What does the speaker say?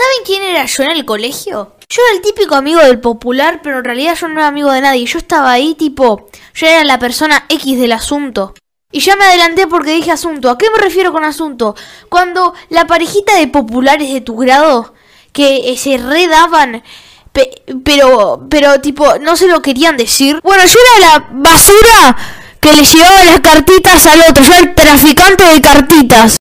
¿Saben quién era yo en el colegio? Yo era el típico amigo del popular, pero en realidad yo no era amigo de nadie. Yo estaba ahí tipo, yo era la persona X del asunto. Y ya me adelanté porque dije asunto. ¿A qué me refiero con asunto? Cuando la parejita de populares de tu grado que eh, se redaban, pero, pero tipo, no se lo querían decir. Bueno, yo era la basura que le llevaba las cartitas al otro. Yo era el traficante de cartitas.